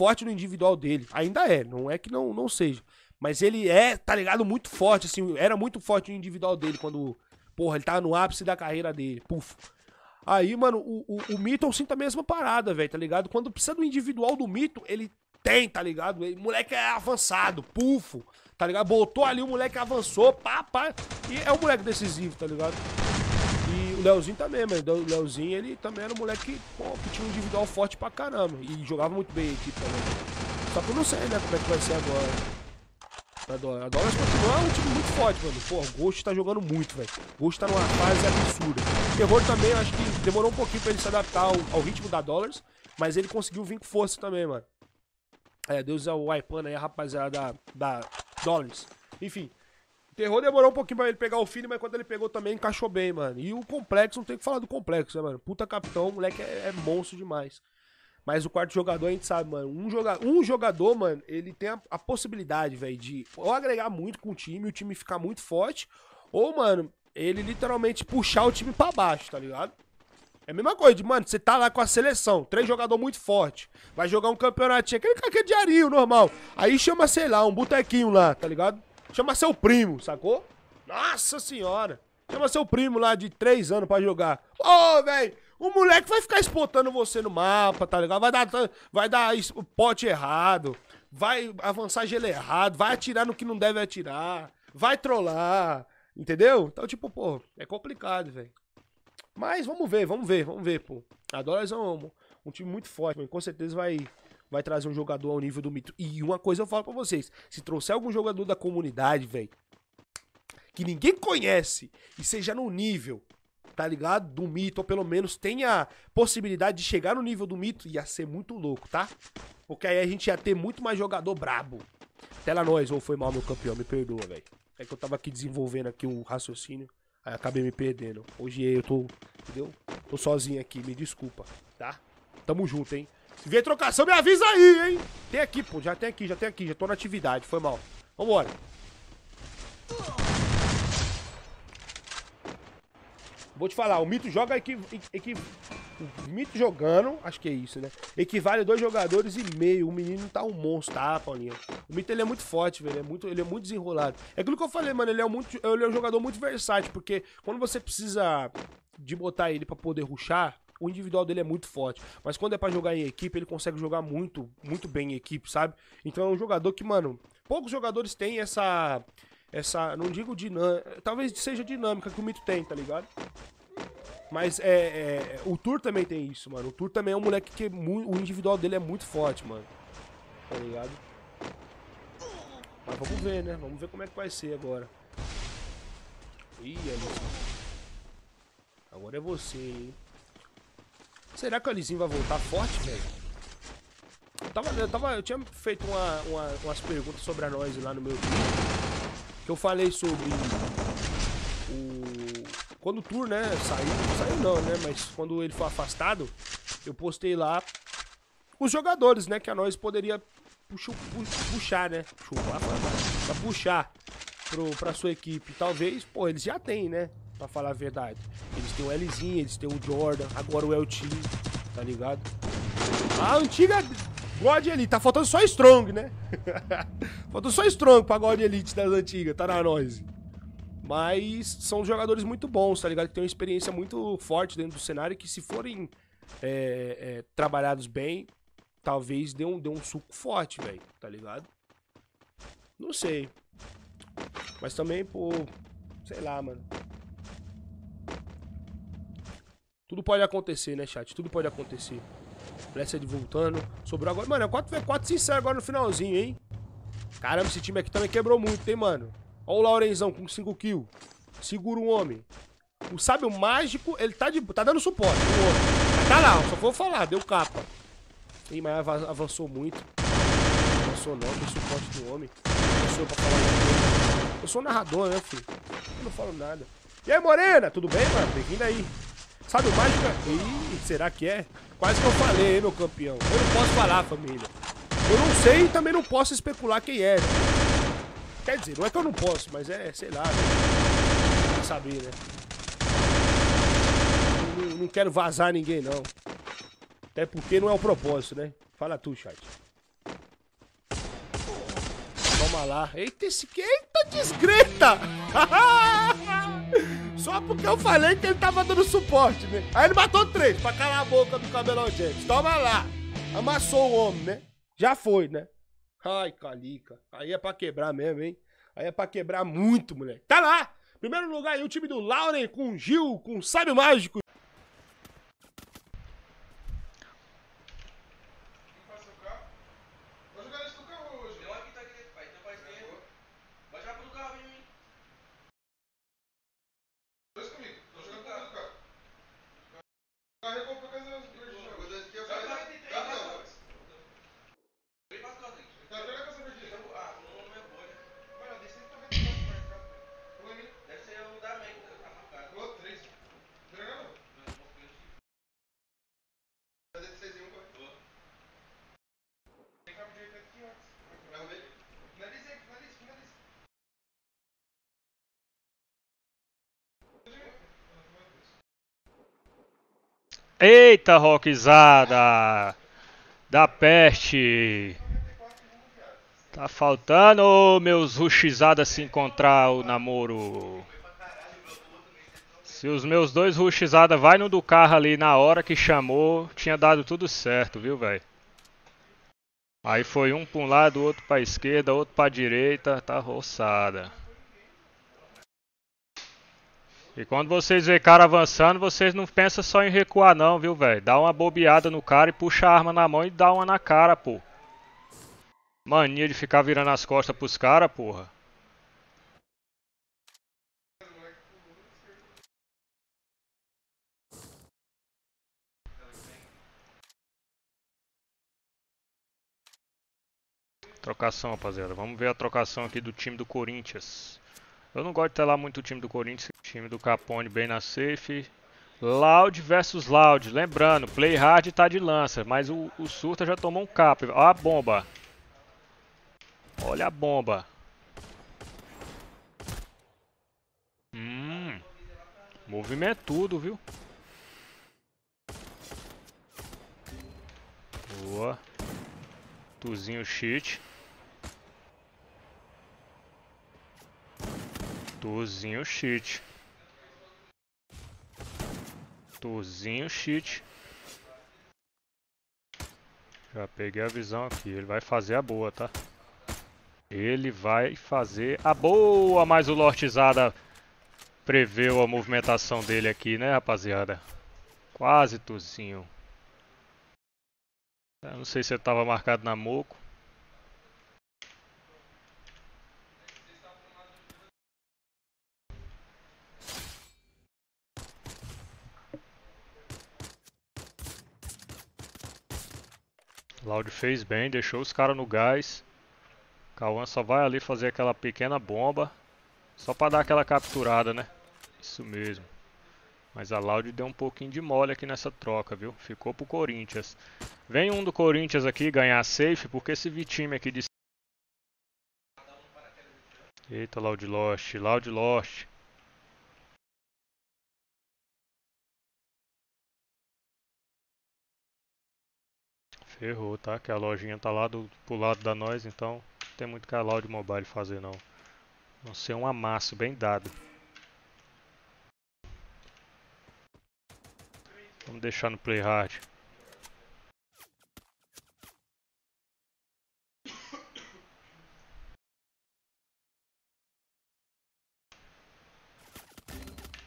forte no individual dele. Ainda é, não é que não, não seja. Mas ele é, tá ligado, muito forte, assim, era muito forte no individual dele quando, porra, ele tava no ápice da carreira dele. Puf. Aí, mano, o, o, o Mitton sinta a mesma parada, velho, tá ligado? Quando precisa do individual do Mito, ele tem, tá ligado? O moleque é avançado, pufo, tá ligado? Botou ali, o moleque avançou, pá, pá. E é um moleque decisivo, tá ligado? O Leozinho também, mano. O Leozinho, ele também era um moleque que, pô, que tinha um individual forte pra caramba. E jogava muito bem a equipe também. Só que eu não sei, né, como é que vai ser agora. A Dólar. A continua um time muito forte, mano. Pô, o Ghost tá jogando muito, velho. O Ghost tá numa fase absurda. O Terror também, acho que demorou um pouquinho pra ele se adaptar ao, ao ritmo da Dollars. Mas ele conseguiu vir com força também, mano. É, Deus é o Ipana aí, a rapaziada da, da Dollars. Enfim. Terror demorou um pouquinho pra ele pegar o filho, mas quando ele pegou também encaixou bem, mano. E o Complexo, não tem que falar do Complexo, né, mano? Puta capitão, o moleque é, é monstro demais. Mas o quarto jogador a gente sabe, mano. Um, joga um jogador, mano, ele tem a, a possibilidade, velho, de ou agregar muito com o time, o time ficar muito forte, ou, mano, ele literalmente puxar o time para baixo, tá ligado? É a mesma coisa, de, mano, você tá lá com a seleção, três jogadores muito forte, vai jogar um campeonatinho, aquele aquele diarinho normal. Aí chama, sei lá, um botequinho lá, tá ligado? Chama seu primo, sacou? Nossa senhora! Chama seu primo lá de três anos para jogar. Ô, oh, velho, o moleque vai ficar espotando você no mapa, tá ligado? Vai dar, vai dar pote errado, vai avançar gelo errado, vai atirar no que não deve atirar, vai trollar, entendeu? Então, tipo, pô, é complicado, velho. Mas vamos ver, vamos ver, vamos ver, pô. A é um, um time muito forte, mano. com certeza vai, vai trazer um jogador ao nível do Mito. E uma coisa eu falo pra vocês: se trouxer algum jogador da comunidade, velho, que ninguém conhece e seja no nível tá ligado? Do mito, ou pelo menos tenha possibilidade de chegar no nível do mito, ia ser muito louco, tá? Porque aí a gente ia ter muito mais jogador brabo. Tela nós, ou foi mal meu campeão, me perdoa, velho. É que eu tava aqui desenvolvendo aqui o raciocínio, aí acabei me perdendo. Hoje eu tô, entendeu? Tô sozinho aqui, me desculpa, tá? Tamo junto, hein? Se vier trocação, me avisa aí, hein? Tem aqui, pô, já tem aqui, já tem aqui, já tô na atividade, foi mal. Vambora. Vou te falar, o Mito joga equi, equi, Mito jogando, acho que é isso, né? Equivale a dois jogadores e meio. O menino tá um monstro, tá, Paulinho? O Mito ele é muito forte, velho. É muito, ele é muito desenrolado. É aquilo que eu falei, mano. Ele é, muito, ele é um jogador muito versátil, porque quando você precisa de botar ele para poder ruxar, o individual dele é muito forte. Mas quando é para jogar em equipe, ele consegue jogar muito, muito bem em equipe, sabe? Então é um jogador que, mano, poucos jogadores têm essa essa, não digo dinâmica, talvez seja dinâmica que o Mito tem, tá ligado? Mas é, é, o Tour também tem isso, mano. O Tour também é um moleque que o individual dele é muito forte, mano. Tá ligado? Mas vamos ver, né? Vamos ver como é que vai ser agora. Ih. Agora é você, hein? Será que o Alizinho vai voltar forte, velho? Eu, tava, eu, tava, eu tinha feito uma, uma, umas perguntas sobre a noise lá no meu vídeo que eu falei sobre o quando o Tour, né, saiu, saiu não, né, mas quando ele foi afastado, eu postei lá os jogadores, né, que a nós poderia puxar, puxar né, chupar, pra puxar pro, pra sua equipe. Talvez, pô, eles já têm, né, pra falar a verdade. Eles têm o Lzinho, eles têm o Jordan, agora o LT, tá ligado? A antiga God Elite, tá faltando só Strong, né? Faltou só Strong pra God Elite das antigas, tá na noise. Mas são jogadores muito bons, tá ligado? Que tem uma experiência muito forte dentro do cenário que se forem é, é, trabalhados bem, talvez dê um, dê um suco forte, velho, tá ligado? Não sei. Mas também, pô, sei lá, mano. Tudo pode acontecer, né, chat? Tudo pode acontecer. Blessed voltando. Sobrou agora. Mano, é 4v4 sincero agora no finalzinho, hein? Caramba, esse time aqui também quebrou muito, hein, mano? Ó o Laurenzão com 5 kills. Segura um homem. O sábio mágico, ele tá, de, tá dando suporte. O tá lá, só vou falar, deu capa. Ih, mas avançou muito. Avançou não, tem suporte do homem. Avançou pra falar. Eu sou narrador, né, filho? Eu não falo nada. E aí, Morena? Tudo bem, mano? Bem-vindo aí. Sabe o mágico? Ih, será que é? Quase que eu falei, hein, meu campeão. Eu não posso falar, família. Eu não sei e também não posso especular quem é. Quer dizer, não é que eu não posso, mas é, sei lá, né? saber, né? Não, não, quero vazar ninguém, não. Até porque não é o propósito, né? Fala tu, chat. Toma lá. Eita, esse que. Eita, desgreta! Só porque eu falei que ele tava dando suporte, né? Aí ele matou três pra calar a boca do cabelão gente. Toma lá. Amassou o homem, né? Já foi, né? Ai, calica. Aí é pra quebrar mesmo, hein? Aí é pra quebrar muito, moleque. Tá lá! Primeiro lugar aí o time do Lauren com Gil, com Sábio Mágico. Eita, rockzada! Da peste! Tá faltando, meus rushizada se encontrar o namoro. Se os meus dois rushizada vai no do carro ali na hora que chamou, tinha dado tudo certo, viu, velho? Aí foi um pra um lado, outro pra esquerda, outro pra direita, tá roçada. E quando vocês vê cara avançando, vocês não pensam só em recuar não, viu, velho? Dá uma bobeada no cara e puxa a arma na mão e dá uma na cara, pô. Mania de ficar virando as costas pros caras, porra. Trocação, rapaziada. Vamos ver a trocação aqui do time do Corinthians. Eu não gosto de lá muito o time do Corinthians. Time do Capone bem na safe. Loud versus Loud. Lembrando, play hard tá de lança. Mas o, o Surta já tomou um cap. Olha a bomba. Olha a bomba. Hum. Movimentudo, viu? Boa. Tuzinho cheat. Tuzinho cheat. Tuzinho cheat. Já peguei a visão aqui. Ele vai fazer a boa, tá? Ele vai fazer a boa, mas o Lortizada preveu a movimentação dele aqui, né, rapaziada? Quase Tuzinho. Eu não sei se ele estava marcado na Moco. Loud fez bem, deixou os caras no gás. Cauã só vai ali fazer aquela pequena bomba. Só pra dar aquela capturada, né? Isso mesmo. Mas a Loud deu um pouquinho de mole aqui nessa troca, viu? Ficou pro Corinthians. Vem um do Corinthians aqui ganhar safe, porque esse time aqui de... Eita, Loud Lost, Loud Lost. Ferrou, tá? Que a lojinha tá lá do, pro lado da nós, então não tem muito a Loud Mobile fazer não. Não ser um amasso bem dado. Vamos deixar no play hard.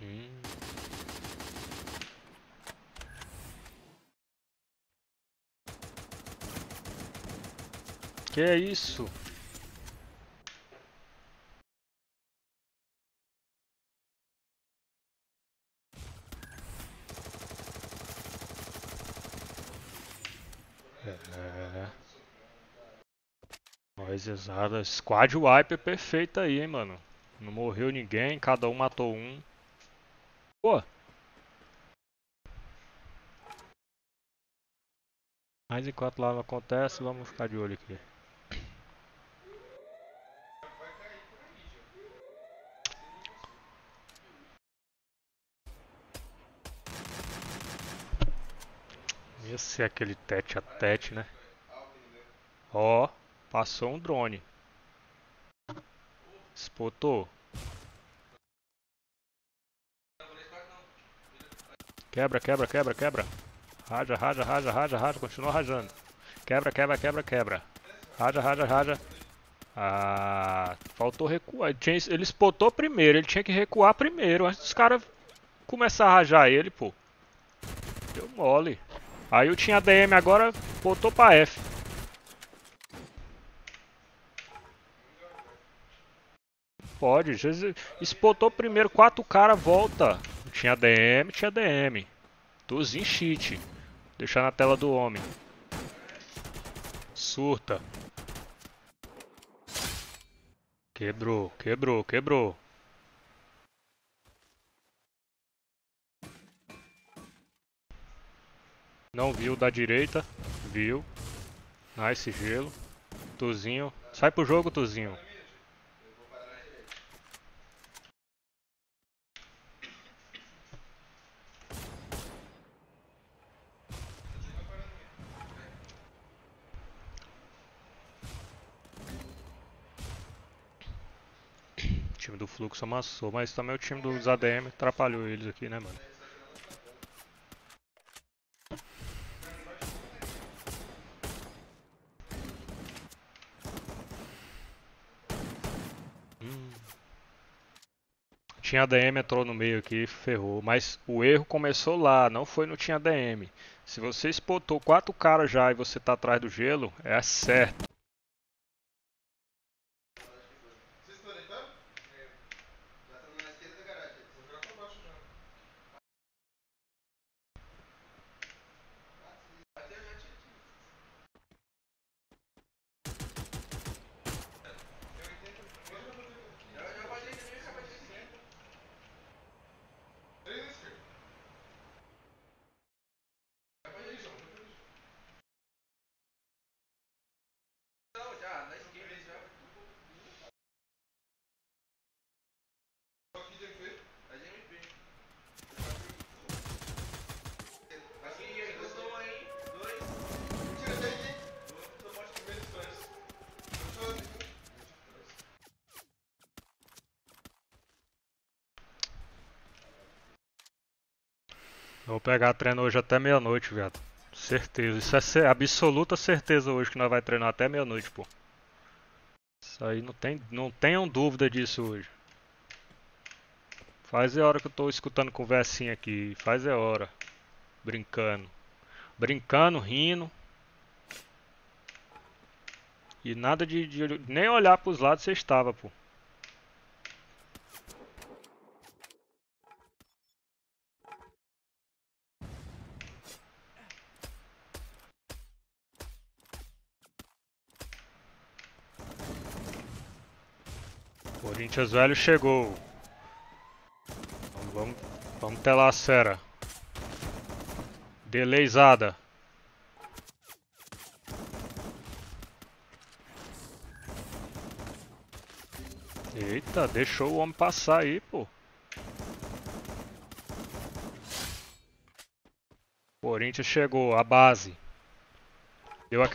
Hum. Que é isso? É. Nós exada. Squad wipe é perfeita aí, hein, mano. Não morreu ninguém, cada um matou um. Pô. Mas enquanto lá não acontece, vamos ficar de olho aqui. Esse é aquele tete a tete, né? Ó, passou um drone. Spotou. Quebra, quebra, quebra, quebra. Raja, raja, raja, raja, raja. Continua rajando. Quebra, quebra, quebra, quebra. Raja, raja, raja. Ah, faltou recuar. Ele, tinha, ele spotou primeiro, ele tinha que recuar primeiro, antes dos caras começar a rajar ele, pô. Deu mole. Aí eu tinha DM agora, botou pra F. Pode, spotou primeiro, quatro caras, volta. Tinha DM, tinha DM. Tuzinho cheat. Deixar na tela do homem. Surta. Quebrou, quebrou, quebrou. Não viu da direita. Viu. Nice gelo. Tuzinho. Sai pro jogo, Tuzinho. time do Fluxo amassou, mas também o time dos ADM atrapalhou eles aqui, né, mano? Tinha ADM entrou no meio aqui, ferrou. Mas o erro começou lá, não foi no tinha ADM. Se você spotou quatro caras já e você tá atrás do gelo, é certo. Vou pegar treino hoje até meia-noite, viado. Certeza. Isso é absoluta certeza hoje que nós vai treinar até meia-noite, pô. Isso aí não tem, não tenham dúvida disso hoje. Faz é hora que eu tô escutando conversinha aqui. Faz é hora. Brincando. Brincando, rindo. E nada de, de nem olhar pros lados você estava, pô. Corinthians velho chegou. Vamos, vamos telar a cera. Deleizada. Eita, deixou o homem passar aí, pô. Corinthians chegou, a base. Deu aquela